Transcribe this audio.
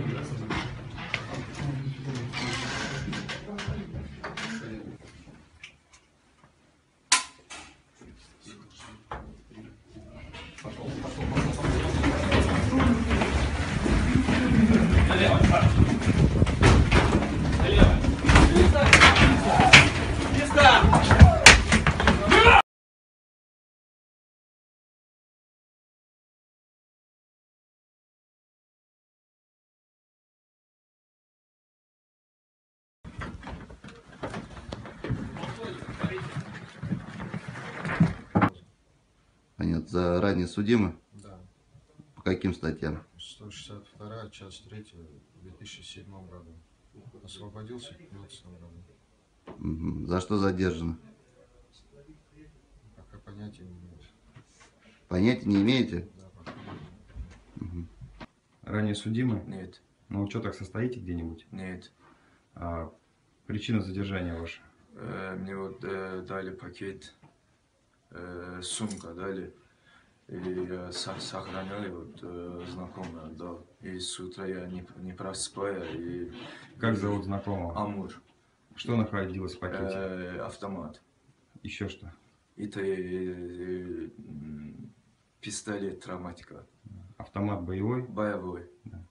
gracias. За ранее судимы? Да. По каким статьям? 162, часть 3, в 2007 году. Освободился в 2015 году. Мгм. За что задержаны? Пока понятия не имею. Понятия не имеете? Да, пока не имею. Ранее судимы? Нет, На учетах состоите где-нибудь? нет. А, причина задержания ваша? Э, мне вот э, дали пакет, э, сумка дали. И со- сохраняли, вот э, знакомый отдал. И с утра я не, не просыпая, и... Как зовут знакомого? Амур. Что находилось в пакете? Э, автомат. Еще что? Это э, э, пистолет травматика. Автомат боевой? Боевой. Да.